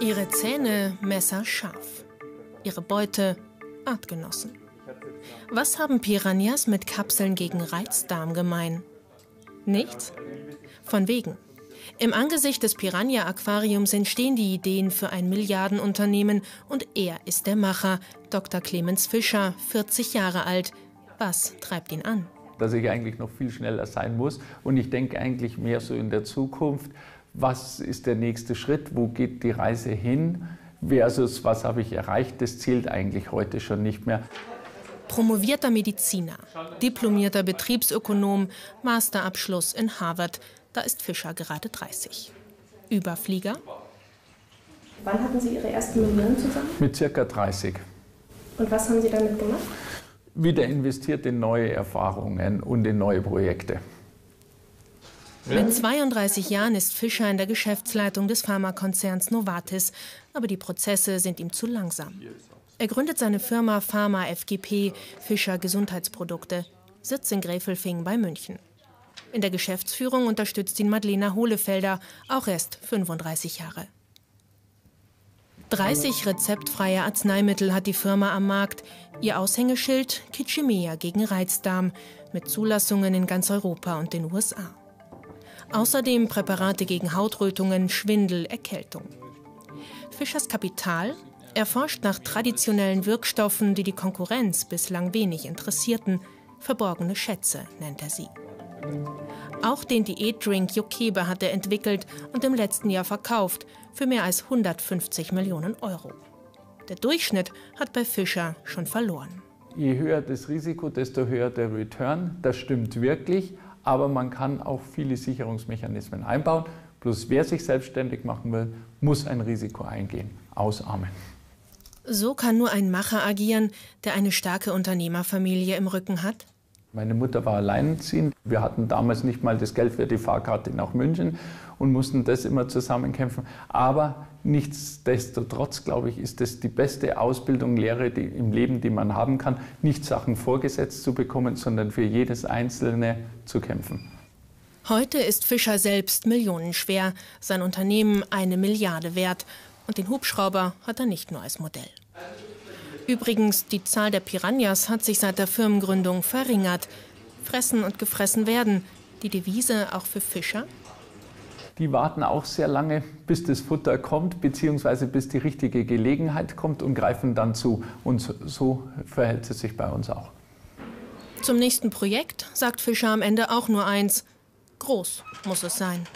Ihre Zähne messerscharf. Ihre Beute artgenossen. Was haben Piranhas mit Kapseln gegen Reizdarm gemein? Nichts? Von wegen. Im Angesicht des Piranha-Aquariums entstehen die Ideen für ein Milliardenunternehmen und er ist der Macher, Dr. Clemens Fischer, 40 Jahre alt. Was treibt ihn an? Dass ich eigentlich noch viel schneller sein muss und ich denke eigentlich mehr so in der Zukunft, was ist der nächste Schritt, wo geht die Reise hin versus was habe ich erreicht, das zählt eigentlich heute schon nicht mehr. Promovierter Mediziner, diplomierter Betriebsökonom, Masterabschluss in Harvard, da ist Fischer gerade 30. Überflieger? Wann hatten Sie Ihre ersten Millionen zusammen? Mit circa 30. Und was haben Sie damit gemacht? Wieder investiert in neue Erfahrungen und in neue Projekte. Mit 32 Jahren ist Fischer in der Geschäftsleitung des Pharmakonzerns Novartis, aber die Prozesse sind ihm zu langsam. Er gründet seine Firma Pharma FGP, Fischer Gesundheitsprodukte, Sitz in Gräfelfing bei München. In der Geschäftsführung unterstützt ihn Madlena Hohlefelder, auch erst 35 Jahre. 30 rezeptfreie Arzneimittel hat die Firma am Markt. Ihr Aushängeschild Kitschemia gegen Reizdarm mit Zulassungen in ganz Europa und den USA. Außerdem Präparate gegen Hautrötungen, Schwindel, Erkältung. Fischers Kapital erforscht nach traditionellen Wirkstoffen, die die Konkurrenz bislang wenig interessierten. Verborgene Schätze nennt er sie. Auch den Diätdrink Jokebe hat er entwickelt und im letzten Jahr verkauft für mehr als 150 Millionen Euro. Der Durchschnitt hat bei Fischer schon verloren. Je höher das Risiko, desto höher der Return. Das stimmt wirklich aber man kann auch viele Sicherungsmechanismen einbauen. Bloß wer sich selbstständig machen will, muss ein Risiko eingehen. Ausarmen. So kann nur ein Macher agieren, der eine starke Unternehmerfamilie im Rücken hat? Meine Mutter war alleinerziehend. Wir hatten damals nicht mal das Geld für die Fahrkarte nach München und mussten das immer zusammenkämpfen. Aber nichtsdestotrotz, glaube ich, ist das die beste Ausbildung, Lehre die, im Leben, die man haben kann, nicht Sachen vorgesetzt zu bekommen, sondern für jedes Einzelne zu kämpfen. Heute ist Fischer selbst millionenschwer, sein Unternehmen eine Milliarde wert und den Hubschrauber hat er nicht nur als Modell. Übrigens, die Zahl der Piranhas hat sich seit der Firmengründung verringert. Fressen und gefressen werden. Die Devise auch für Fischer? die warten auch sehr lange, bis das Futter kommt, beziehungsweise bis die richtige Gelegenheit kommt und greifen dann zu. Und so verhält es sich bei uns auch. Zum nächsten Projekt sagt Fischer am Ende auch nur eins. Groß muss es sein.